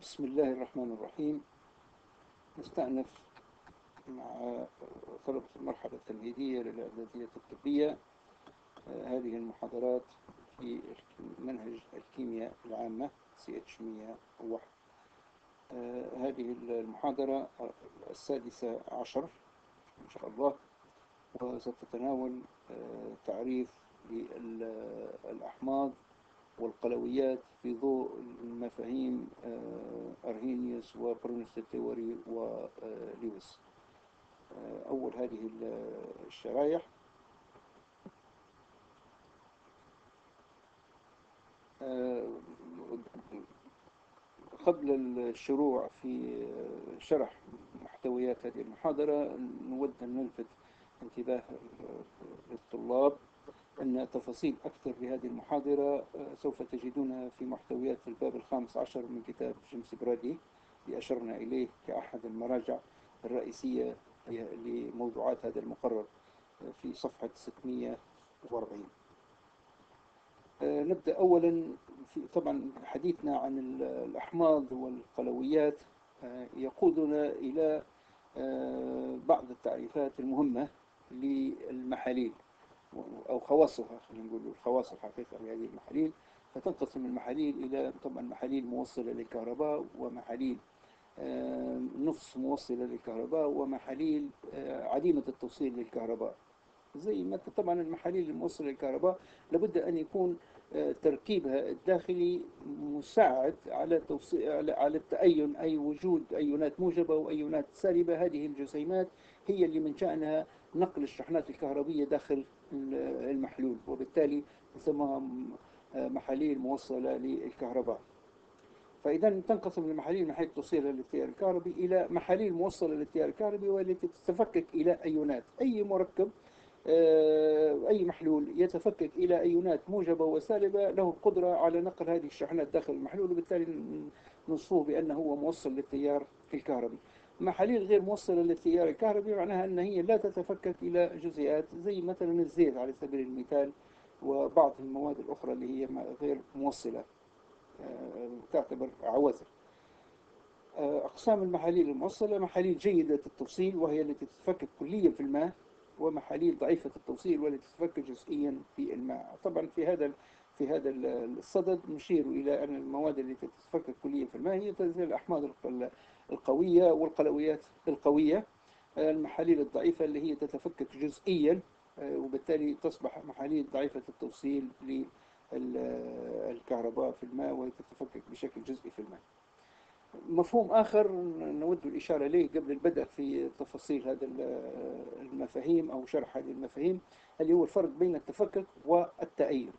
بسم الله الرحمن الرحيم. نستأنف مع طلبة المرحلة التمهيدية للإعدادية الطبية. آه، هذه المحاضرات في منهج الكيمياء العامة CH 101 آه، هذه المحاضرة السادسة عشر إن شاء الله وستتناول آه، تعريف للأحماض والقلويات في ضوء مفاهيم أرهينيوس وبرونستد لوري ولويس أول هذه الشرايح. قبل الشروع في شرح محتويات هذه المحاضرة نود أن نلفت انتباه الطلاب أن تفاصيل أكثر لهذه المحاضرة سوف تجدونها في محتويات الباب الخامس عشر من كتاب جيمس برادي. اللي أشرنا إليه كأحد المراجع الرئيسية لموضوعات هذا المقرر في صفحة 640 نبدأ أولا في طبعا حديثنا عن الأحماض والقلويات. يقودنا إلى بعض التعريفات المهمة للمحاليل. أو خواصها خلينا نقول الخواص الحقيقة لهذه المحاليل. فتنقسم المحاليل إلى طبعا محاليل موصلة للكهرباء ومحاليل نصف موصلة للكهرباء ومحاليل عديمة التوصيل للكهرباء. زي ما طبعا المحاليل الموصلة للكهرباء لابد أن يكون تركيبها الداخلي مساعد على توصيل على التأين أي وجود أيونات موجبة وأيونات سالبة. هذه الجسيمات هي اللي من شأنها نقل الشحنات الكهربية داخل المحلول وبالتالي نسمىها محاليل موصلة للكهرباء. فإذا تنقسم المحاليل من حيث توصيلها للتيار الكهربي إلى محاليل موصلة للتيار الكهربي والتي تتفكك إلى أيونات أي مركب أي محلول يتفكك إلى أيونات موجبة وسالبة له القدرة على نقل هذه الشحنات داخل المحلول وبالتالي نصفه بأنه هو موصل للتيار الكهربي. محاليل غير موصلة للتيار الكهربي معناها أن هي لا تتفكك إلى جزيئات زي مثلا الزيت على سبيل المثال وبعض المواد الأخرى اللي هي غير موصلة تعتبر عوازل أقسام المحاليل الموصلة محاليل جيدة التوصيل وهي التي تتفكك كليا في الماء ومحاليل ضعيفة التوصيل والتي تتفكك جزئيا في الماء. طبعا في هذا في هذا الصدد نشير إلى أن المواد التي تتفكك كليا في الماء هي الأحماض القوية والقلويات القوية المحاليل الضعيفة اللي هي تتفكك جزئيا وبالتالي تصبح محاليل ضعيفة التوصيل للكهرباء في الماء وهي تتفكك بشكل جزئي في الماء. مفهوم آخر نود الإشارة إليه قبل البدء في تفاصيل هذا المفاهيم أو شرح هذه المفاهيم اللي هو الفرق بين التفكك والتأين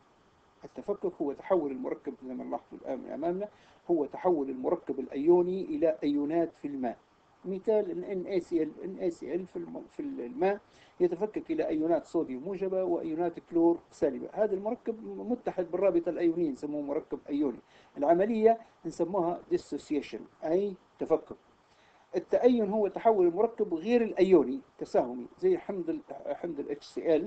التفكك هو تحول المركب زي ما نلاحظ الآن أمامنا هو تحول المركب الأيوني إلى أيونات في الماء مثال ال NaCl في الماء يتفكك إلى أيونات صوديوم موجبة وأيونات كلور سالبة هذا المركب متحد بالرابطة الأيونية نسموه مركب أيوني العملية نسموها dissociation أي تفكك التأين هو تحول المركب غير الأيوني تساهمي زي حمض حمض ال HCl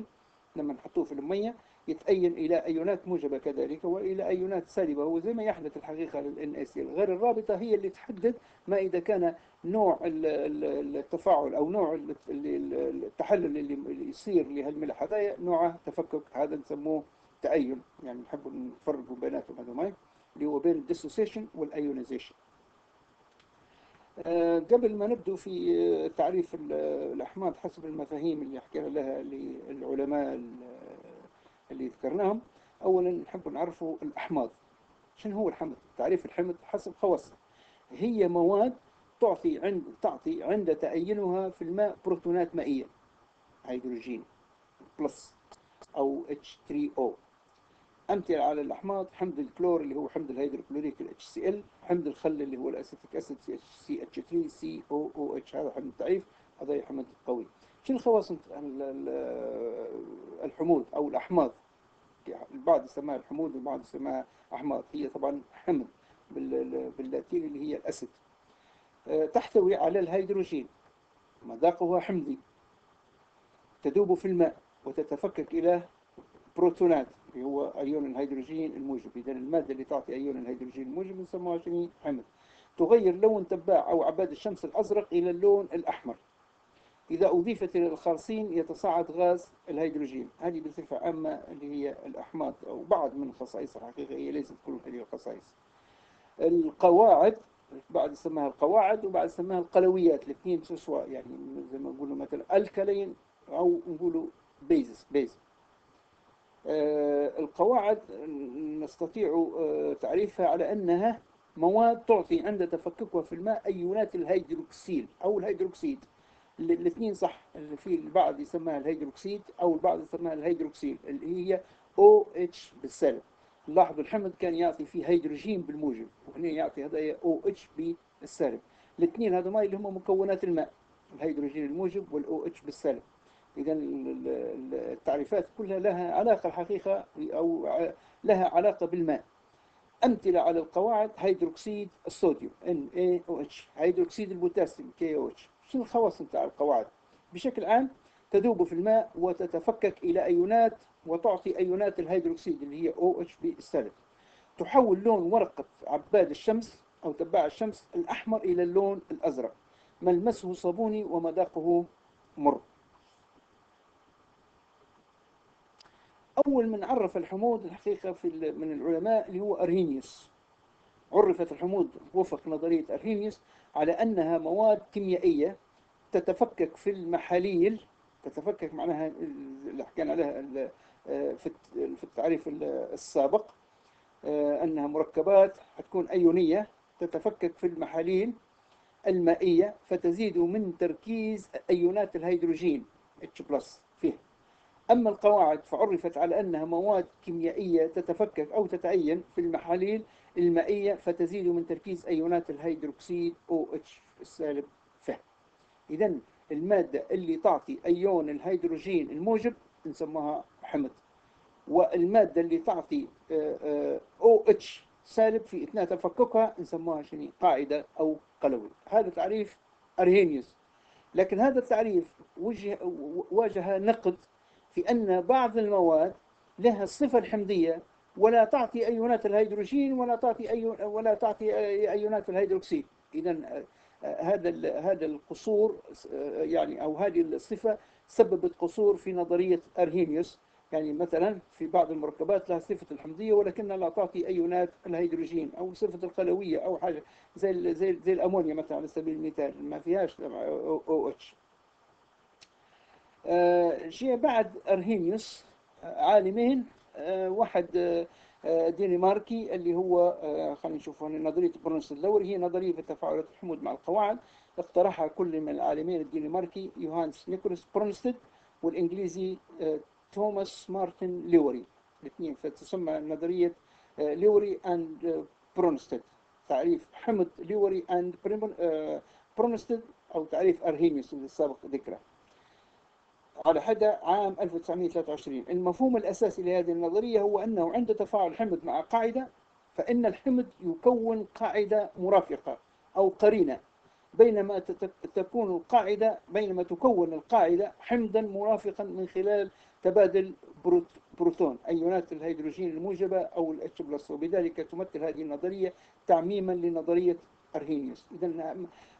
لما نحطوه في المية يتأين إلى أيونات موجبة كذلك وإلى أيونات سالبة. هو زي ما يحدث الحقيقة لل NaCl غير الرابطة هي اللي تحدد ما إذا كان نوع التفاعل أو نوع التحلل اللي يصير لهالملح هذايا نوعه تفكك هذا نسموه تأين. يعني نحب نفرق بيناتهم هذوما اللي هو بين ال dissociation وال ionization أه قبل ما نبدو في تعريف الأحماض حسب المفاهيم اللي حكينا لها للعلماء اللي ذكرناهم. أولا نحب نعرفوا الأحماض. شنو هو الحمض؟ تعريف الحمض حسب خواصه. هي مواد تعطي عند تعطي عند تأينها في الماء بروتونات مائية. هيدروجين plus أو H3O أمثلة على الأحماض حمض الكلور اللي هو حمض الهيدروكلوريك ال HCl حمض الخل اللي هو ال acetic acid CH3COOH هذا حمض ضعيف هذا حمض قوي. شنو خواص الحموض أو الأحماض. البعض يسمىها الحموض والبعض يسمىها أحماض. هي طبعا حمض باللاتيني اللي هي ال acid تحتوي على الهيدروجين. مذاقها حمضي. تذوب في الماء وتتفكك إلى بروتونات اللي هو أيون الهيدروجين الموجب. إذا المادة اللي تعطي أيون الهيدروجين الموجب نسموها شنو؟ حمض. تغير لون تباع أو عباد الشمس الأزرق إلى اللون الأحمر. إذا أضيفت إلى الخارصين يتصاعد غاز الهيدروجين. هذه بصفة عامة اللي هي الأحماض أو بعض من خصائصها الحقيقية ليست كل هذه الخصائص. القواعد بعض سماها القواعد وبعض سماها القلويات الاثنين سوا يعني زي ما نقولوا مثلا alkaline أو نقولوا bases base. آه القواعد نستطيع آه تعريفها على أنها مواد تعطي عند تفككها في الماء أيونات الهيدروكسيل أو الهيدروكسيد. الاثنين صح في البعض يسميها الهيدروكسيد أو البعض يسميها الهيدروكسيل اللي هي OH بالسالب لاحظوا الحمض كان يعطي فيه هيدروجين بالموجب وهنا يعطي هذا OH بالسالب الاثنين هذا ما اللي هم مكونات الماء الهيدروجين الموجب وال OH بالسالب إذا التعريفات كلها لها علاقة الحقيقة أو لها علاقة بالماء. أمثلة على القواعد هيدروكسيد الصوديوم NaOH هيدروكسيد البوتاسيوم KOH شنو الخواص نتاع القواعد؟ بشكل عام تذوب في الماء وتتفكك إلى أيونات وتعطي أيونات الهيدروكسيد اللي هي OH بالسالب تحول لون ورقة عباد الشمس أو تباع الشمس الأحمر إلى اللون الأزرق. ملمسه صابوني ومذاقه مر. أول من عرف الحموض الحقيقة في من العلماء اللي هو أرهينيوس. عرفت الحموض وفق نظرية أرهينيوس على أنها مواد كيميائية تتفكك في المحاليل تتفكك معناها اللي حكينا عليها في التعريف السابق أنها مركبات حتكون أيونية تتفكك في المحاليل المائية فتزيد من تركيز أيونات الهيدروجين H+ فيه أما القواعد فعرفت على أنها مواد كيميائية تتفكك أو تتعين في المحاليل المائية فتزيد من تركيز أيونات الهيدروكسيد OH السالب فه إذا المادة اللي تعطي أيون الهيدروجين الموجب نسموها حمض. والمادة اللي تعطي OH سالب في أثناء تفككها نسموها شنو؟ قاعدة أو قلوي. هذا تعريف أرهينيوس. لكن هذا التعريف وجه واجه نقد في أن بعض المواد لها الصفة الحمضية ولا تعطي أيونات الهيدروجين ولا تعطي أيون ولا تعطي أيونات الهيدروكسيد. إذا هذا هذا القصور يعني أو هذه الصفة سببت قصور في نظرية أرهينيوس يعني مثلا في بعض المركبات لها صفة الحمضية ولكنها لا تعطي أيونات الهيدروجين أو صفة القلوية أو حاجة زي زي زي الأمونيا مثلا على سبيل المثال ما فيهاش OH جي بعد أرهينيوس عالمين. واحد دنماركي اللي هو خلينا نشوف نظرية برونستد لوري هي نظرية في تفاعلات الحموض مع القواعد. اقترحها كل من العالمين الدنماركي يوهانس نيكولاس برونستد والإنجليزي توماس مارتن ليوري الاثنين فتسمى نظرية ليوري and برونستد. تعريف حمض ليوري and برونستد أو تعريف أرهينيوس اللي سابق ذكره. على حدا عام 1923 المفهوم الأساسي لهذه النظرية هو أنه عند تفاعل حمض مع قاعدة فإن الحمض يكون قاعدة مرافقة أو قرينة. بينما تكون القاعدة بينما تكون القاعدة حمضا مرافقا من خلال تبادل بروتون أيونات الهيدروجين الموجبة أو ال H plus وبذلك تمثل هذه النظرية تعميما لنظرية أرهينيوس. إذا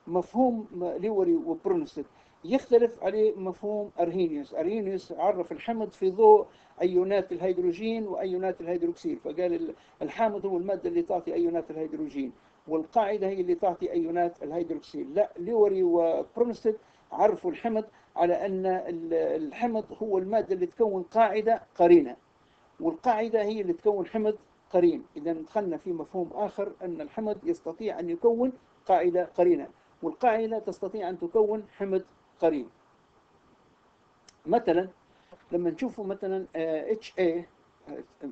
مفهوم ليوري وبرونستد. يختلف عليه مفهوم أرهينيوس. أرهينيوس عرف الحمض في ضوء أيونات الهيدروجين وأيونات الهيدروكسيل فقال الحامض هو المادة اللي تعطي أيونات الهيدروجين والقاعدة هي اللي تعطي أيونات الهيدروكسيل لا ليوري وبرونستد عرفوا الحمض على أن الحمض هو المادة اللي تكون قاعدة قرينة والقاعدة هي اللي تكون حمض قرين. إذا دخلنا في مفهوم آخر أن الحمض يستطيع أن يكون قاعدة قرينة والقاعدة تستطيع أن تكون حمض قرين. مثلا لما نشوفوا مثلا اتش اي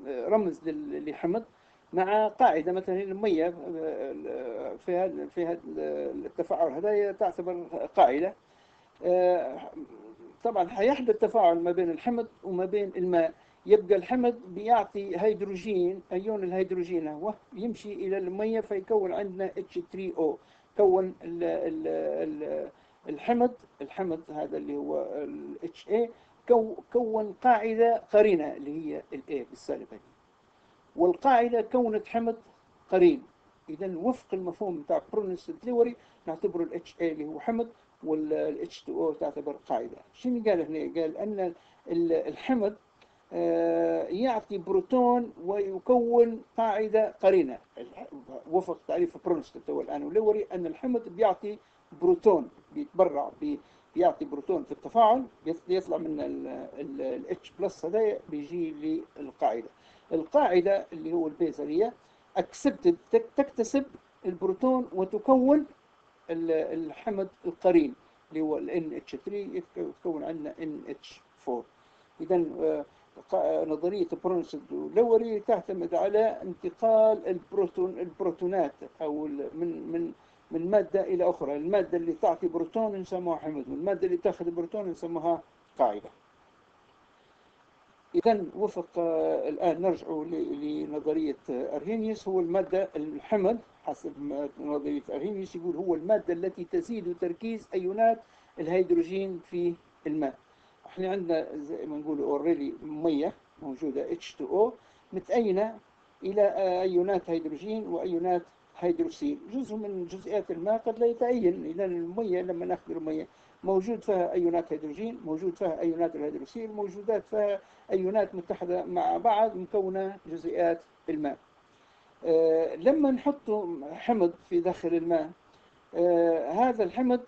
رمز لحمض مع قاعدة مثلا المية في هذا في هذا التفاعل. هذا تعتبر قاعدة. طبعا حيحدث تفاعل ما بين الحمض وما بين الماء. يبقى الحمض بيعطي هيدروجين أيون الهيدروجين هو يمشي إلى المية فيكون عندنا H3O كون ال ال ال الحمض الحمض هذا اللي هو ال HA كون قاعدة قرينة اللي هي ال A بالسالب والقاعدة كونت حمض قرين. إذا وفق المفهوم بتاع برونستد ليوري نعتبره ال HA اللي هو حمض وال H2O تعتبر قاعدة. شنو قال هنا؟ قال أن الحمض يعطي بروتون ويكون قاعدة قرينة. وفق تعريف برونستد هو الآن ولوري أن الحمض بيعطي بروتون بيتبرع بيعطي بروتون في التفاعل يطلع من ال H plus هذا بيجي للقاعدة. القاعدة اللي هو ال base هي accepted تكتسب البروتون وتكون الحمض القرين اللي هو ال NH3 يتكون عندنا NH4 إذا آه، نظرية برونستد لوري تعتمد على انتقال البروتون البروتونات أو من من من مادة إلى أخرى. المادة اللي تعطي بروتون نسموها حمض والمادة اللي تأخذ بروتون نسموها قاعدة. إذا وفق آه، الآن نرجع لنظرية أرهينيوس. هو المادة الحمض حسب نظرية أرهينيوس يقول هو المادة التي تزيد تركيز أيونات الهيدروجين في الماء. إحنا عندنا زي ما نقول already مية موجودة H2O متأينة إلى أيونات هيدروجين وأيونات هيدروكسيل جزء من جزئيات الماء قد لا يتأين إذا المية لما نأخذ المية موجود فيها أيونات هيدروجين موجود فيها أيونات الهيدروكسيل موجودات فيها أيونات متحدة مع بعض مكونة جزيئات الماء. آه لما نحط حمض في داخل الماء آه هذا الحمض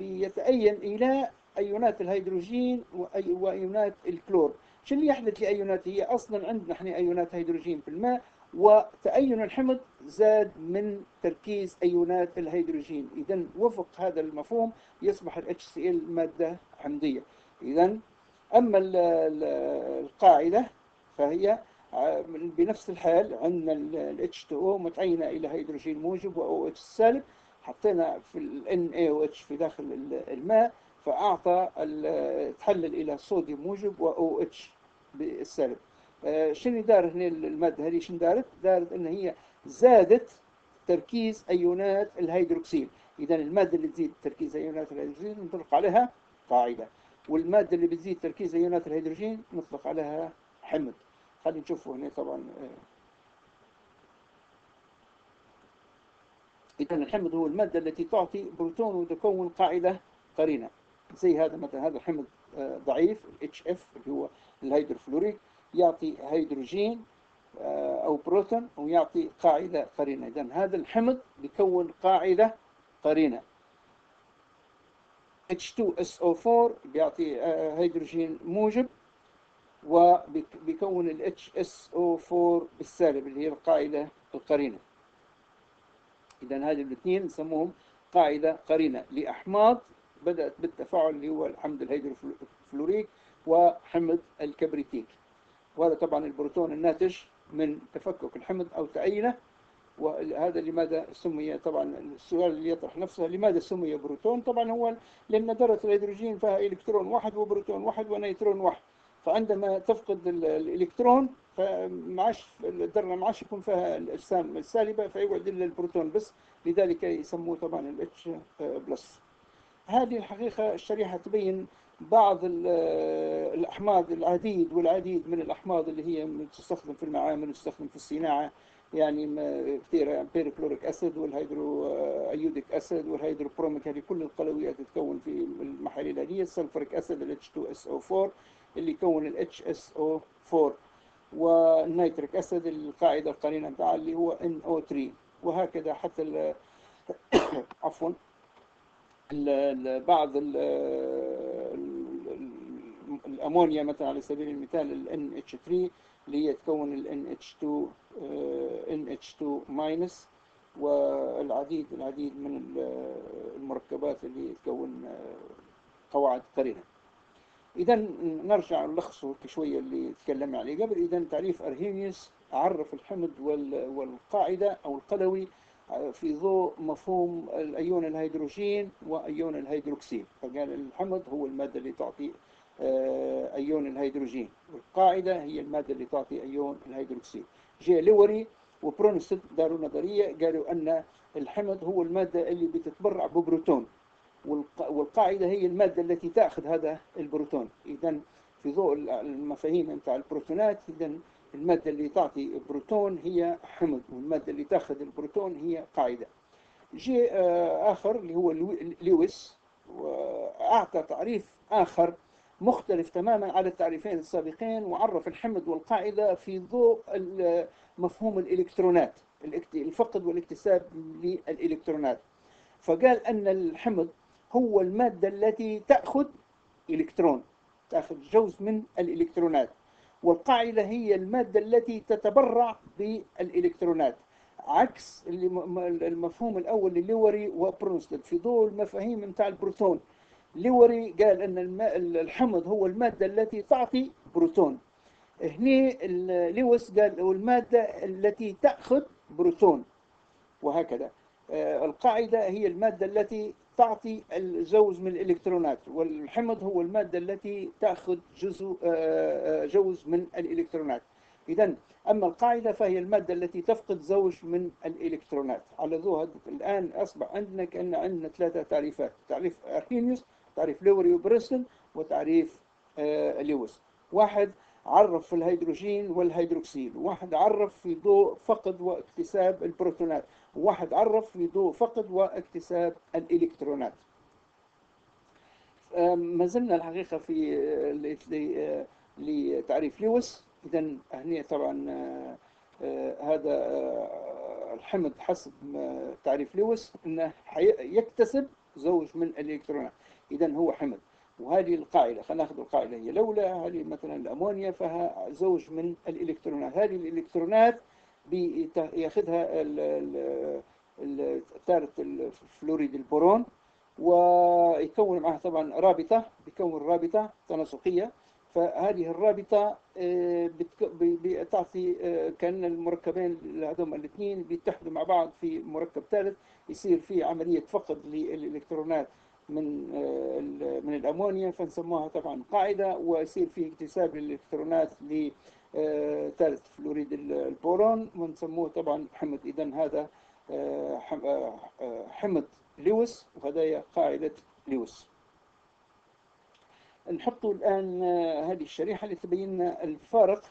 يتأين إلى أيونات الهيدروجين وأيونات الكلور. شو اللي يحدث لأيونات؟ هي أصلا عندنا إحنا أيونات هيدروجين في الماء وتأين الحمض زاد من تركيز أيونات الهيدروجين. إذا وفق هذا المفهوم يصبح ال HCl مادة حمضية إذا أما القاعدة فهي بنفس الحال عندنا ال H2O متعينة إلى هيدروجين موجب و OH سالب. حطينا في ال NaOH في داخل الماء. فأعطى تحلل إلى صوديوم موجب و OH بالسالب. آه، شنو دار هنا المادة هذه؟ شنو دارت؟ دارت أن هي زادت تركيز أيونات الهيدروكسيل إذا المادة اللي تزيد تركيز أيونات الهيدروكسيل نطلق عليها قاعدة والمادة اللي بتزيد تركيز أيونات الهيدروجين نطلق عليها حمض. خلينا نشوفه هنا طبعا آه. إذا الحمض هو المادة التي تعطي بروتون وتكون قاعدة قرينة. زي هذا مثلا هذا حمض آه، ضعيف HF اللي هو الهيدروفلوريك يعطي هيدروجين آه، أو بروتون ويعطي قاعدة قرينة. اذا هذا الحمض بيكون قاعدة قرينة. H2SO4 بيعطي آه، هيدروجين موجب وبيكون ال HSO4 بالسالب اللي هي القاعدة القرينة. إذا هذه الاثنين نسموهم قاعدة قرينة. لأحماض بدأت بالتفاعل اللي هو الحمض الهيدروفلوريك وحمض الكبريتيك. وهذا طبعا البروتون الناتج من تفكك الحمض أو تأينه. وهذا لماذا سمي طبعا السؤال اللي يطرح نفسه لماذا سمي بروتون؟ طبعا هو لأن ذرة الهيدروجين فيها إلكترون واحد وبروتون واحد ونيترون واحد. فعندما تفقد الإلكترون فمعاش الذرة معاش يكون فيها الأجسام السالبة فيقعد إلا البروتون بس. لذلك يسموه طبعا ال H plus هذه الحقيقة الشريحة تبين بعض الأحماض العديد والعديد من الأحماض اللي هي تستخدم في المعامل وتستخدم في الصناعة يعني perchloric acid وال hydroiodic acid وال hydrobromic هذه كل القلويات تتكون في المحاليل هذه. ال sulfuric acid ال H2SO4 اللي يكون ال HSO4 وال nitric acid القاعدة القرينة بتاعها اللي هو NO3 وهكذا حتى عفوا بعض الأمونيا مثلا على سبيل المثال ال NH3 اللي هي تكون ال NH2 NH2 ماينس والعديد العديد من المركبات اللي تكون قواعد قرينة. إذا نرجع نلخصه شوية اللي تكلمنا عليه قبل. إذا تعريف أرهينيوس عرف الحمض والقاعدة أو القلوي في ضوء مفهوم الأيون الهيدروجين وأيون الهيدروكسيل فقال الحمض هو المادة اللي تعطي آه، أيون الهيدروجين. والقاعدة هي المادة اللي تعطي أيون الهيدروكسيل جاء لوري وبرونستد داروا نظرية قالوا أن الحمض هو المادة اللي بتتبرع ببروتون. والقاعدة هي المادة التي تأخذ هذا البروتون. إذا في ضوء المفاهيم نتاع البروتونات إذا المادة اللي تعطي بروتون هي حمض والمادة اللي تاخذ البروتون هي قاعدة. جي آه، آخر اللي هو لويس وأعطى تعريف آخر مختلف تماما على التعريفين السابقين وعرف الحمض والقاعدة في ضوء مفهوم الإلكترونات الفقد والاكتساب للإلكترونات. فقال أن الحمض هو المادة التي تأخذ إلكترون تأخذ زوج من الإلكترونات. والقاعدة هي المادة التي تتبرع بالإلكترونات. عكس المفهوم الأول للوري وبرونستد في ضوء المفاهيم نتاع البروتون لوري قال أن الحمض هو المادة التي تعطي بروتون. هنا لويس قال المادة التي تأخذ بروتون وهكذا. آه، القاعدة هي المادة التي تعطي الزوز من الإلكترونات والحمض هو المادة التي تأخذ جزء آه، آه، جوز من الإلكترونات. إذا أما القاعدة فهي المادة التي تفقد زوج من الإلكترونات. على ضوء الآن أصبح عندنا كأن عندنا ثلاثة تعريفات تعريف أرهينيوس تعريف لوري وبرونستد وتعريف لويس. واحد عرف في الهيدروجين والهيدروكسيل واحد عرف في ضوء فقد واكتساب البروتونات. واحد عرف في ضوء فقد واكتساب الإلكترونات. ما زلنا الحقيقة في لتعريف لويس. إذا هنا طبعا آه، آه، هذا الحمض حسب تعريف لويس أنه يكتسب زوج من الإلكترونات. إذا هو حمض وهذه القاعدة خلينا ناخذ القاعدة هي لولا هذه مثلا الأمونيا فها زوج من الإلكترونات. هذه الإلكترونات بياخذها الثالث الفلوريد البورون ويكون معها طبعا رابطة بيكون رابطة تناسقية. فهذه الرابطة آه، بتعطي آه، كأن المركبين هذوما الاثنين بيتحدوا مع بعض في مركب ثالث يصير في عملية فقد للإلكترونات من آه، من الأمونيا فنسموها طبعا قاعدة ويصير في اكتساب للإلكترونات لثالث فلوريد البورون ونسموه طبعا حمض اذا هذا آه، آه، حمض لويس وهذا قاعدة لويس. نحط الآن هذه الشريحة لتبين لنا الفارق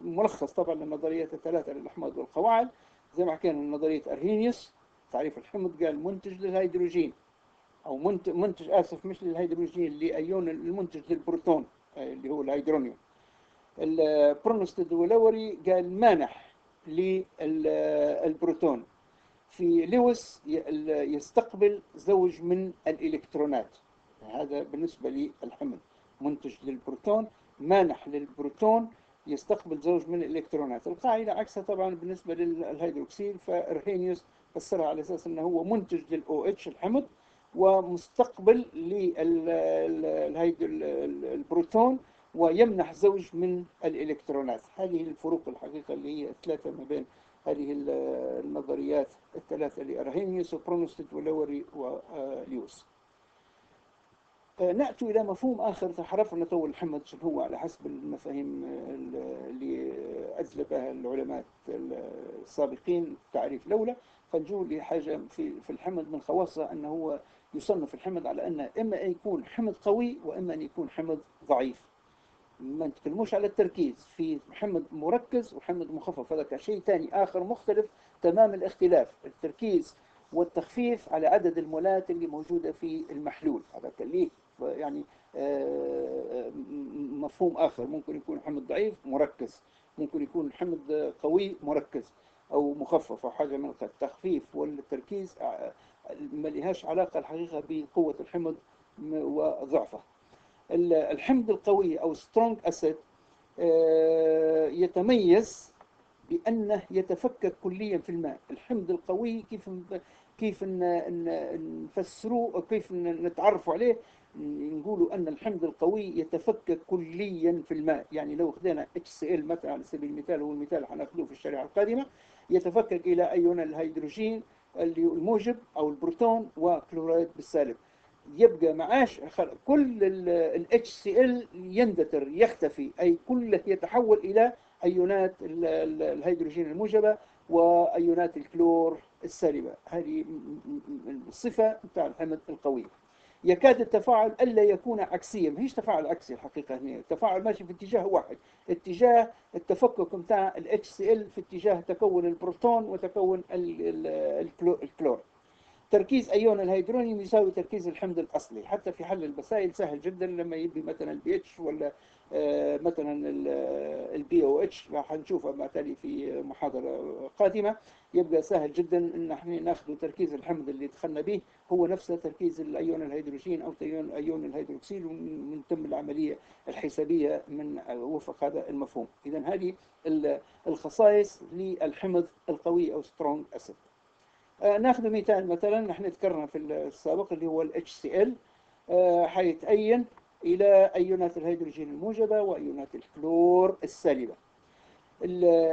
ملخص طبعا للنظريات الثلاثة للأحماض والقواعد. زي ما حكينا نظرية أرهينيوس تعريف الحمض قال منتج للهيدروجين أو منتج, آسف مش للهيدروجين لأيون المنتج للبروتون آه، اللي هو الهيدرونيوم. البرونستد ولوري قال مانح للبروتون. في لويس يستقبل زوج من الإلكترونات. هذا بالنسبة للحمض. منتج للبروتون مانح للبروتون يستقبل زوج من الإلكترونات. القاعدة عكسها طبعا بالنسبة للهيدروكسيل فأرهينيوس فسرها على أساس إنه هو منتج لل OH الحمض ومستقبل للبروتون ويمنح زوج من الإلكترونات. هذه الفروق الحقيقة اللي هي ثلاثة ما بين هذه النظريات الثلاثة لأرهينيوس وبرونستد ولوري ولويس. نأتي إلى مفهوم آخر. تعرفنا تو الحمض شنو هو على حسب المفاهيم اللي أجلبها العلماء السابقين تعريف لولا. فنجو لحاجة في في الحمد من خواصة أنه هو يصنف الحمض على أنه إما أن يكون حمض قوي وإما أن يكون حمض ضعيف. ما نتكلموش على التركيز. في حمض مركز وحمض مخفف. هذا شيء ثاني آخر مختلف تمام الاختلاف. التركيز والتخفيف على عدد المولات اللي موجودة في المحلول. هذا ليه يعني آه، مفهوم آخر. ممكن يكون حمض ضعيف مركز. ممكن يكون حمض قوي مركز أو مخفف أو حاجة من التخفيف والتركيز آه، ما لهاش علاقة الحقيقة بقوة الحمض وضعفه الحمض القوي أو سترونج أسيد آه، يتميز بأنه يتفكك كليا في الماء. الحمض القوي كيف كيف نفسروه كيف نتعرفوا عليه؟ نقولوا أن الحمض القوي يتفكك كليا في الماء. يعني لو خذينا HCl مثلا على سبيل المثال هو المثال حناخذوه في الشريحة القادمة يتفكك إلى أيون الهيدروجين اللي الموجب أو البروتون وكلورايد بالسالب. يبقى معاش كل ال HCl يندثر يختفي. أي كله يتحول إلى أيونات الهيدروجين الموجبة وأيونات الكلور السالبة. هذه الصفة بتاع الحمض القوي. يكاد التفاعل ألا يكون عكسيا. ما هيش تفاعل عكسي الحقيقة هنا. التفاعل ماشي في اتجاه واحد. اتجاه التفكك متاع ال HCl في اتجاه تكون البروتون وتكون الكلور. تركيز أيون الهيدرونيوم يساوي تركيز الحمض الأصلي. حتى في حل المسائل سهل جدا لما يبي مثلا البي اتش ولا آه، مثلا البي أو اتش راح نشوفها ما تالي في محاضرة قادمة. يبقى سهل جدا إن إحنا ناخذ تركيز الحمض اللي دخلنا به. هو نفسه تركيز الأيون الهيدروجين أو أيون الهيدروكسيل ومن تم العملية الحسابية من وفق هذا المفهوم. اذا هذه الخصائص للحمض القوي أو strong acid آه، ناخذ مثال مثلا نحن ذكرنا في السابق اللي هو ال HCl آه، حيتأين إلى أيونات الهيدروجين الموجبة وأيونات الكلور السالبة.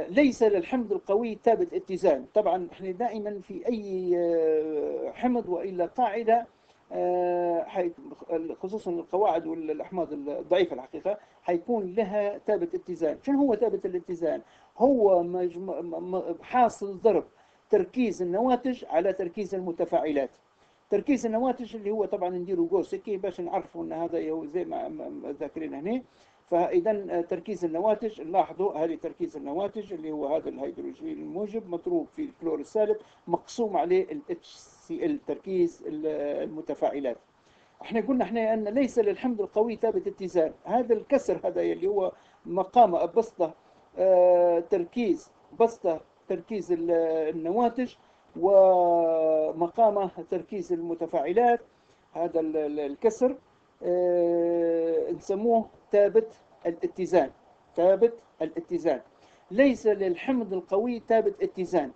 ليس للحمض القوي ثابت اتزان. طبعا إحنا دائما في أي آه، حمض وإلا قاعدة خصوصا القواعد والأحماض الضعيفة الحقيقة حيكون لها ثابت اتزان. شنو هو ثابت الاتزان؟ هو حاصل ضرب. تركيز النواتج على تركيز المتفاعلات. تركيز النواتج اللي هو طبعا نديروا قوس هيك باش نعرفوا إن هذا زي ما ذاكرين هنا فاذا تركيز النواتج نلاحظوا هذه تركيز النواتج اللي هو هذا الهيدروجين الموجب مضروب في الكلور السالب مقسوم عليه ال HCl تركيز المتفاعلات. إحنا قلنا إحنا أن ليس للحمض القوي ثابت اتزان. هذا الكسر هذا اللي هو مقام بسطه آه تركيز بسطة تركيز النواتج ومقامه تركيز المتفاعلات هذا الكسر آه، نسموه ثابت الاتزان. ثابت الاتزان. ليس للحمض القوي ثابت اتزان.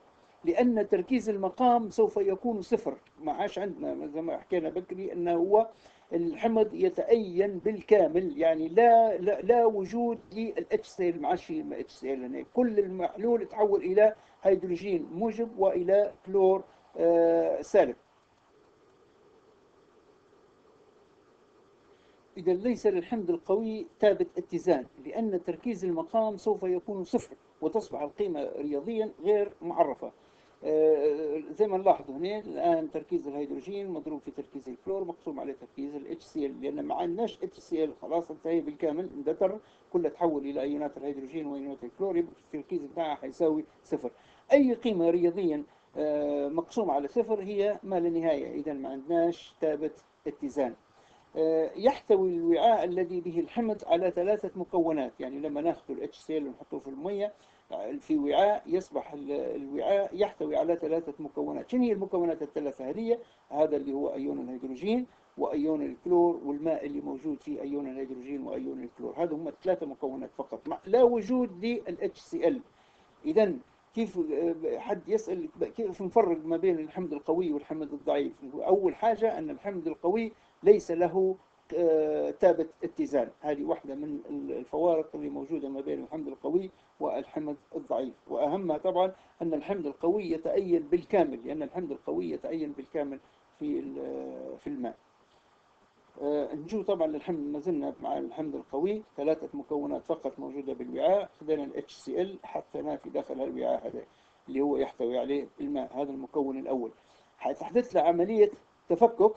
لأن تركيز المقام سوف يكون صفر. ما عاش عندنا زي ما حكينا بكري أنه هو الحمض يتأين بالكامل. يعني لا لا, لا وجود للاتش سيل ما عادش اتش سيل هنا كل المحلول تحول إلى هيدروجين موجب وإلى كلور آه، سالب. إذا ليس للحمض القوي ثابت اتزان لأن تركيز المقام سوف يكون صفر وتصبح القيمة رياضيا غير معرفة. زي ما نلاحظ هنا الآن تركيز الهيدروجين مضروب في تركيز الكلور مقسوم على تركيز ال HCl لأن ما عندناش HCl خلاص انتهي بالكامل اندثر كله تحول إلى أيونات الهيدروجين وأيونات الكلور يبقى التركيز بتاعها حيساوي صفر. أي قيمة رياضيا آه، مقسومة على صفر هي ما لا نهاية. إذا ما عندناش ثابت اتزان. آه، يحتوي الوعاء الذي به الحمض على ثلاثة مكونات. يعني لما ناخذ ال HCl ونحطه في المية في وعاء يصبح الوعاء يحتوي على ثلاثة مكونات. شنو هي المكونات الثلاثة هذه؟ هذا اللي هو أيون الهيدروجين وأيون الكلور والماء اللي موجود فيه أيون الهيدروجين وأيون الكلور. هذا هم ثلاثة مكونات فقط. لا وجود لل HCl إذا كيف حد يسأل كيف نفرق ما بين الحمض القوي والحمض الضعيف؟ أول حاجة أن الحمض القوي ليس له ثابت اتزان. هذه واحدة من الفوارق اللي موجودة ما بين الحمض القوي الضعيف وأهمها طبعا أن الحمض القوي يتأين بالكامل لأن الحمض القوي يتأين بالكامل في في الماء. آه، نجو طبعا للحمض ما زلنا مع الحمض القوي ثلاثة مكونات فقط موجودة بالوعاء خذينا ال HCl حطيناه في داخل الوعاء هذا اللي هو يحتوي عليه الماء هذا المكون الأول. حتحدث له عملية تفكك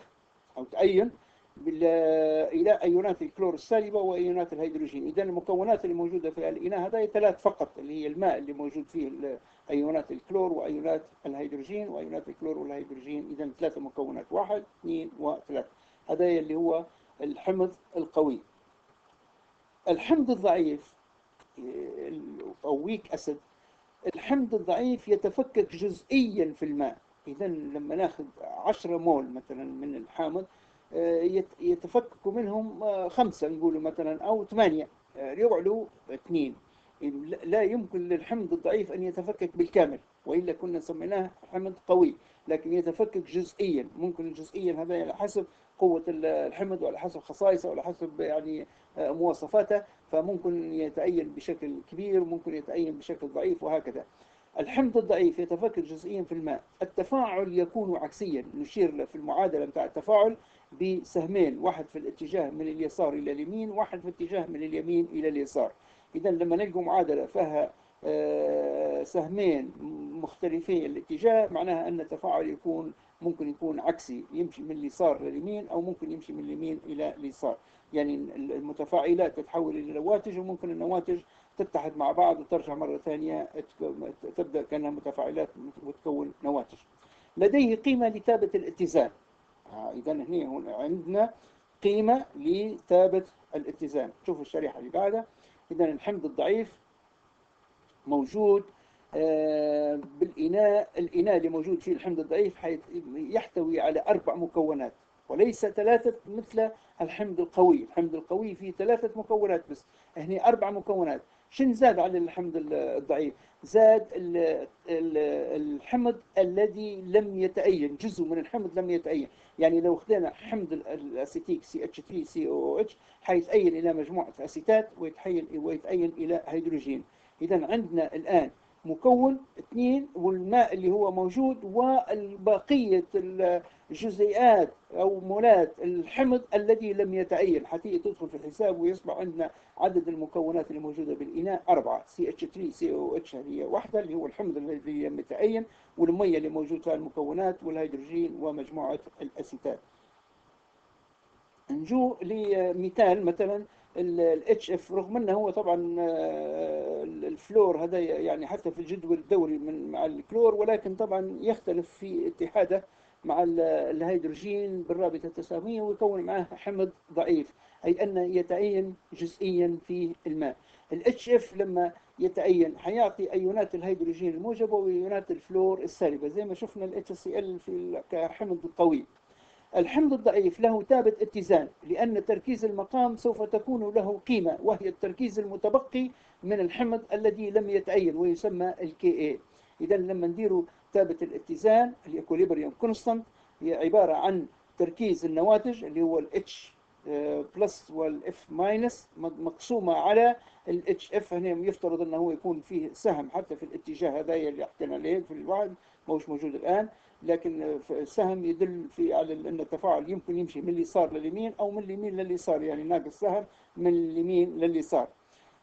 أو تأين إلى ايونات الكلور السالبة وايونات الهيدروجين. اذا المكونات اللي موجوده في الإناء هذا ثلاث فقط اللي هي الماء اللي موجود فيه ايونات الكلور وايونات الهيدروجين وايونات الكلور والهيدروجين. اذا ثلاثة مكونات واحد اثنين وثلاث هذا اللي هو الحمض القوي. الحمض الضعيف أو weak acid الحمض الضعيف يتفكك جزئيا في الماء. اذا لما ناخذ 10 مول مثلا من الحامض آه، يتفككوا منهم آه، خمسة نقولوا مثلا أو ثمانية آه، يقعدوا اثنين. لا يمكن للحمض الضعيف أن يتفكك بالكامل وإلا كنا سميناه حمض قوي لكن يتفكك جزئيا. ممكن جزئيا هذا على حسب قوة الحمض وعلى حسب خصائصه وعلى حسب يعني مواصفاته. فممكن يتأين بشكل كبير ممكن يتأين بشكل ضعيف وهكذا. الحمض الضعيف يتفكك جزئيا في الماء. التفاعل يكون عكسيا. نشير في المعادلة بتاع التفاعل. بسهمين واحد في الاتجاه من اليسار إلى اليمين واحد في الاتجاه من اليمين إلى اليسار. إذا لما نلقوا معادلة فيها آه، سهمين مختلفي الاتجاه معناها أن التفاعل يكون ممكن يكون عكسي يمشي من اليسار لليمين أو ممكن يمشي من اليمين إلى اليسار. يعني المتفاعلات تتحول إلى نواتج وممكن النواتج تتحد مع بعض وترجع مرة ثانية تبدأ كأنها متفاعلات وتكون نواتج. لديه قيمة لثابت الاتزان. إذا هنا عندنا قيمة لثابت الاتزان. شوفوا الشريحة اللي بعدها. إذا الحمض الضعيف موجود آه، بالإناء الإناء اللي موجود فيه الحمض الضعيف يحتوي على أربع مكونات وليس ثلاثة مثل الحمض القوي الحمض القوي فيه ثلاثة مكونات بس هنا أربع مكونات. شن زاد على الحمض الضعيف؟ زاد الحمض الذي لم يتأين جزء من الحمض لم يتأين. يعني لو اخذنا حمض الأسيتيك سي اتش 3 سي أو اتش حيتأين إلى مجموعة أسيتات ويتأين ويتأين إلى هيدروجين. اذا عندنا الآن مكون اثنين والماء اللي هو موجود والبقية الجزيئات أو مولات الحمض الذي لم يتأين. حتى تدخل في الحساب ويصبح عندنا عدد المكونات اللي موجودة بالإناء أربعة. CH3 COOH هي واحدة اللي هو الحمض الذي لم يتأين والمية اللي موجود فيها المكونات والهيدروجين ومجموعة الأسيتات. نجو لمثال مثلا ال HF رغم إنه هو طبعا آه، الفلور هذا يعني حتى في الجدول الدوري من مع الكلور ولكن طبعا يختلف في اتحاده. مع الهيدروجين بالرابطة التساهميه ويكون معاه حمض ضعيف أي انه يتأين جزئيا في الماء. ال HF لما يتأين حيعطي ايونات الهيدروجين الموجبه وايونات الفلور السالبة زي ما شفنا الاتش سي ال في كحمض قوي الحمض الضعيف له ثابت اتزان لأن تركيز المقام سوف تكون له قيمة وهي التركيز المتبقي من الحمض الذي لم يتأين ويسمى ال Ka إذا لما نديروا ثابت الاتزان ال equilibrium constant هي عبارة عن تركيز النواتج اللي هو ال H plus وال F minus مقسومة على ال HF هنا يفترض إنه هو يكون فيه سهم حتى في الاتجاه هذا اللي حكينا عليه في الواحد مش موجود الآن. لكن السهم يدل في على إن التفاعل يمكن يمشي من اليسار لليمين أو من اليمين لليسار يعني ناقص سهم من اليمين لليسار.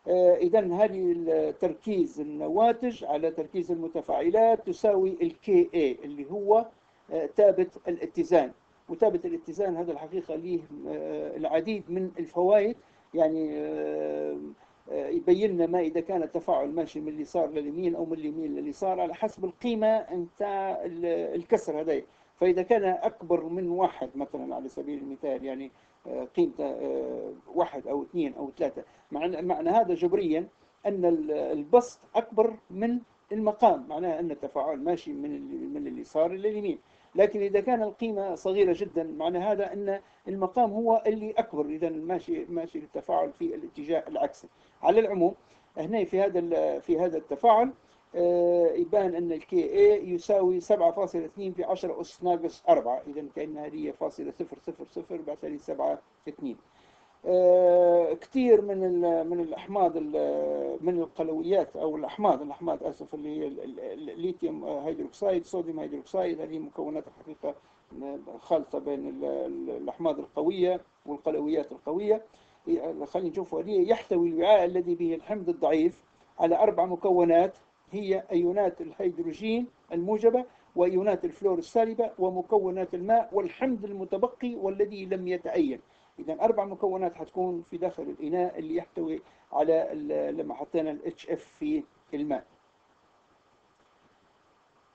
آه، اذا هذه تركيز النواتج على تركيز المتفاعلات تساوي الكي اي اللي هو آه، ثابت الاتزان. وثابت الاتزان هذا الحقيقة له آه، العديد من الفوائد. يعني يبين لنا ما إذا كان التفاعل ماشي من اليسار لليمين أو من اليمين لليسار على حسب القيمة نتاع الكسر هذا فإذا كان أكبر من واحد مثلا على سبيل المثال يعني قيمته آه، واحد أو اثنين أو ثلاثة. معنى, هذا جبريا أن البسط أكبر من المقام. معناه أن التفاعل ماشي من من اليسار لليمين لكن إذا كان القيمة صغيرة جدا معنى هذا أن المقام هو اللي أكبر. إذا ماشي ماشي التفاعل في الاتجاه العكسي. على العموم هنا في هذا في هذا التفاعل يبان أن الكي اي يساوي 7.2 في 10 أس ناقص 4 إذا كأنها هي فاصلة 000 بعد 7 في 2 آه، كثير من من الأحماض من القلويات أو الأحماض الأحماض أسف اللي هي ال lithium hydroxide sodium hydroxide هذه مكونات الحقيقة خالطه بين الأحماض القوية والقلويات القوية. خلينا نشوف هذه يحتوي الوعاء الذي به الحمض الضعيف على أربع مكونات. هي أيونات الهيدروجين الموجبة وأيونات الفلور السالبة ومكونات الماء والحمض المتبقي والذي لم يتأين إذا أربع مكونات حتكون في داخل الإناء اللي يحتوي على لما حطينا ال HF في الماء.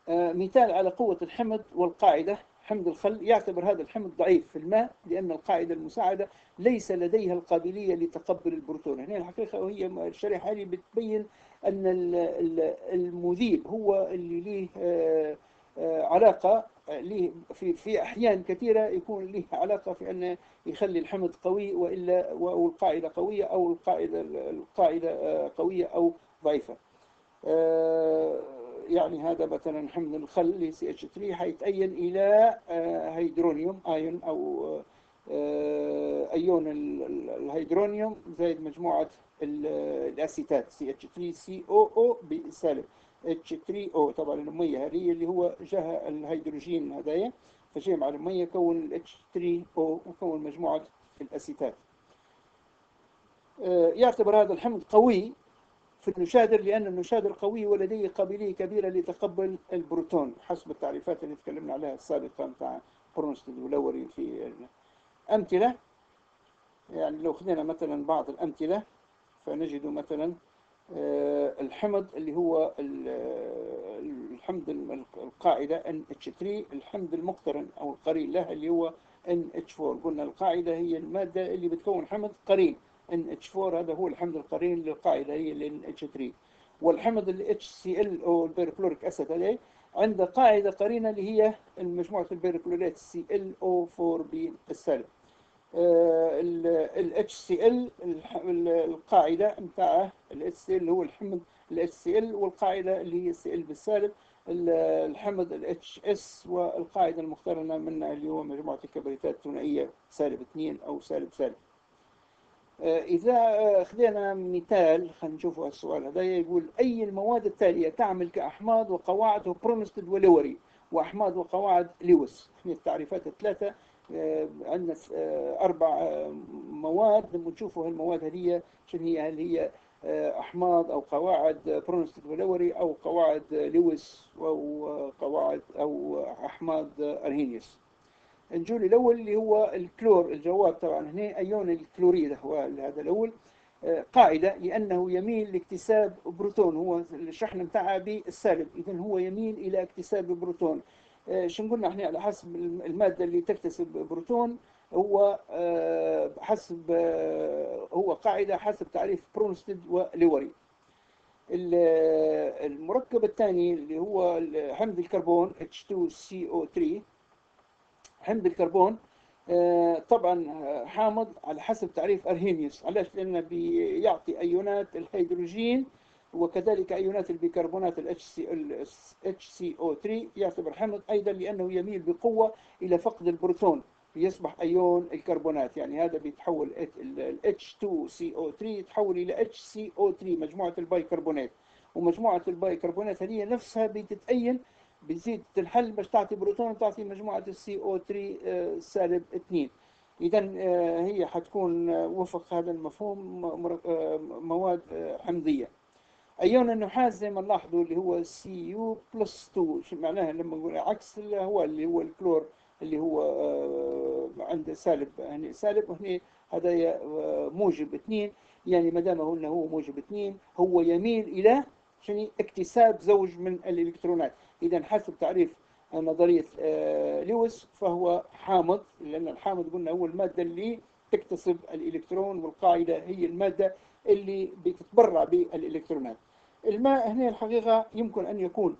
آه، مثال على قوة الحمض والقاعدة. حمض الخل يعتبر هذا الحمض ضعيف في الماء لأن القاعدة المساعدة ليس لديها القابلية لتقبل البروتون. هنا الحقيقة وهي الشريحة هذه بتبين أن المذيب هو اللي له آه، آه، علاقة له في في أحيان كثيرة يكون له علاقة في أن يخلي الحمض قوي وإلا والقاعدة قوية أو القاعدة القاعدة آه، قوية أو ضعيفة. يعني هذا مثلا حمض الخل CH 3 حيتأين إلى hydronium ion أو أيون الهيدرونيوم زائد مجموعة الأسيتات سي اتش 3 سي أو أو بسالب H3O طبعا المية هذه اللي هو جه الهيدروجين هذايا. فجاء مع المية كون ال H3O وكون مجموعة الأسيتات. آه، يعتبر هذا الحمض قوي. في النشادر لأن النشادر قوي ولديه قابلية كبيرة لتقبل البروتون. حسب التعريفات اللي تكلمنا عليها السابقة متاع برونستد ولوري في أمثلة يعني لو خذينا مثلا بعض الأمثلة فنجد مثلا آه، الحمض اللي هو الحمض القاعدة NH3 الحمض المقترن أو القرين له اللي هو NH4 قلنا القاعدة هي المادة اللي بتكون حمض قرين. NH4 هذا هو الحمض القرين للقاعدة هي ال NH3 والحمض ال أو ال perchloric acid هذا عنده قاعدة قرينة اللي هي مجموعة البيركلوريت ClO4 بالسالب. ال HCl القاعدة متاعه ال HCl اللي هو الحمض ال والقاعدة اللي هي Cl بالسالب. الحمض ال HS والقاعدة المقترنة منها اللي هو مجموعة الكبريتات الثنائية سالب 2 أو سالب سالب. آه، إذا خذينا مثال خلينا نشوف السؤال. هذا يقول أي المواد التالية تعمل كأحماض وقواعد وبرومستد ولوري؟ وأحماض وقواعد لويس هي التعريفات الثلاثة آه، عندنا آه، أربع مواد. لما نشوفوا هالمواد هذه شنو هي؟ هل هي أحماض أو قواعد برونستد ولوري أو قواعد لويس أو قواعد أو أحماض أرهينيوس؟ الجول الأول اللي هو الكلور الجواب طبعا هنا أيون الكلوريد هو هذا الأول. آه، قاعدة لأنه يميل لاكتساب بروتون هو الشحن بتاعها بالسالب. إذا هو يميل إلى اكتساب بروتون. آه، شو قلنا إحنا على حسب المادة اللي تكتسب بروتون هو آه، حسب هو قاعدة حسب تعريف برونستد وليوري المركب الثاني اللي هو حمض الكربون H2CO3 حمض الكربون آه، طبعا آه، حامض على حسب تعريف أرهينيوس علاش؟ لأنه بيعطي أيونات الهيدروجين وكذلك أيونات البيكربونات ال HCO3 يعتبر حمض أيضا لأنه يميل بقوة إلى فقد البروتون يصبح أيون الكربونات. يعني هذا بيتحول ال H2CO3 يتحول إلى HCO3 مجموعة البايكربونات ومجموعة البايكربونات هذه نفسها بتتأين بتزيد تنحل باش تعطي بروتون تعطي مجموعة ال CO 3 آه، سالب 2 إذا آه، هي حتكون آه، وفق هذا المفهوم مواد حمضية. أيون النحاس زي ما نلاحظوا اللي هو Cu plus 2 شو معناها؟ لما نقول عكس اللي هو اللي هو الكلور اللي هو عنده سالب يعني سالب وهنا هذا موجب 2 يعني ما دام هو موجب 2 هو يميل إلى اكتساب زوج من الإلكترونات. إذا حسب تعريف نظرية آه، لويس فهو حامض. لأن الحامض قلنا هو المادة اللي تكتسب الإلكترون والقاعدة هي المادة اللي بتتبرع بالإلكترونات. الماء هنا الحقيقة يمكن أن يكون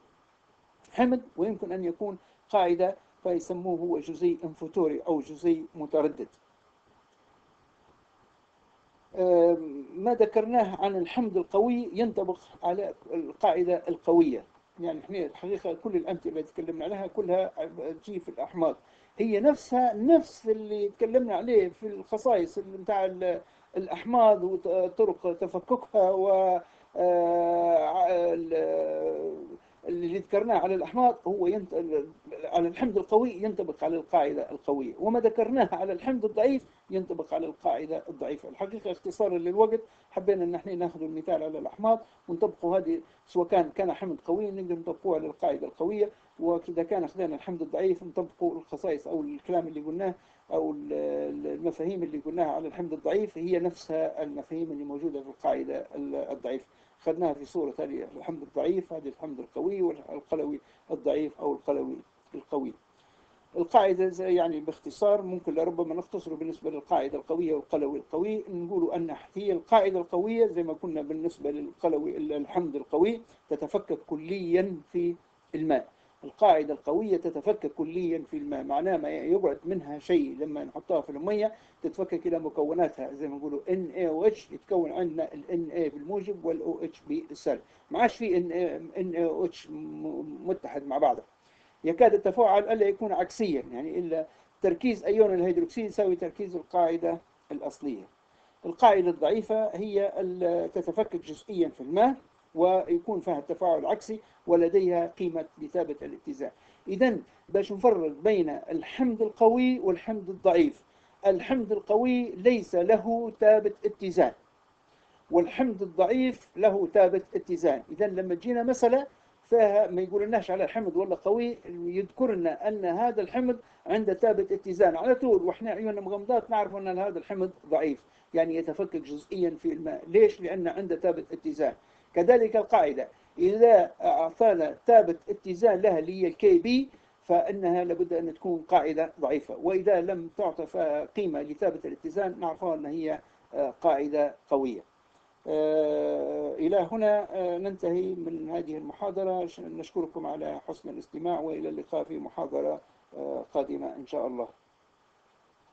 حمض ويمكن أن يكون قاعدة فيسموه هو جزيء انفوتوري أو جزيء متردد. ما ذكرناه عن الحمض القوي ينطبق على القاعدة القوية. يعني إحنا الحقيقة كل الأمثلة اللي تكلمنا عليها كلها تجي في الأحماض. هي نفسها نفس اللي تكلمنا عليه في الخصائص بتاع الأحماض وطرق تفككها و آه، اللي ذكرناه على الأحماض هو ينت... على الحمض القوي ينطبق على القاعدة القوية وما ذكرناه على الحمض الضعيف ينطبق على القاعدة الضعيفة. الحقيقة اختصارا للوقت حبينا إن إحنا ناخذ المثال على الأحماض ونطبقه هذه سواء كان كان حمض قوي نقدر نطبقه على القاعدة القوية وإذا كان أخذنا الحمض الضعيف نطبقه الخصائص أو الكلام اللي قلناه أو المفاهيم اللي قلناها على الحمض الضعيف هي نفسها المفاهيم اللي موجودة في القاعدة الضعيفة. أخذناها في صورة هذه الحمض الضعيف هذه الحمض القوي والقلوي الضعيف أو القلوي القوي. القاعدة يعني باختصار ممكن لربما نختصر بالنسبة للقاعدة القوية والقلوي القوي. نقول أن هي القاعدة القوية زي ما كنا بالنسبة للقلوي الحمض القوي تتفكك كليا في الماء. القاعدة القوية تتفكك كليا في الماء معناه ما يقعد منها شيء لما نحطها في المية تتفكك إلى مكوناتها. زي ما نقولوا NaOH يتكون عندنا ال Na بالموجب وال OH بالسالب ما عادش في NaOH متحد مع بعضه. يكاد التفاعل ألا يكون عكسيا يعني إلا تركيز أيون الهيدروكسيد يساوي تركيز القاعدة الأصلية. القاعدة الضعيفة هي تتفكك جزئيا في الماء ويكون فيها التفاعل عكسي ولديها قيمة بثابت الاتزان إذا باش نفرق بين الحمض القوي والحمض الضعيف. الحمض القوي ليس له ثابت اتزان والحمض الضعيف له ثابت اتزان إذا لما جينا مسألة فيها ما يقول لناش على الحمض ولا قوي يذكر لنا أن هذا الحمض عنده ثابت اتزان على طول وإحنا عيوننا مغمضات نعرف أن هذا الحمض ضعيف. يعني يتفكك جزئيا في الماء. ليش؟ لأن عنده ثابت اتزان كذلك القاعدة. إذا أعطانا ثابت اتزان لها اللي هي الكي بي فإنها لابد أن تكون قاعدة ضعيفة. وإذا لم تعطى قيمة لثابت الاتزان نعرفها أن هي آه، قاعدة قوية. آه، إلى هنا آه، ننتهي من هذه المحاضرة. نشكركم على حسن الاستماع وإلى اللقاء في محاضرة قادمة إن شاء الله.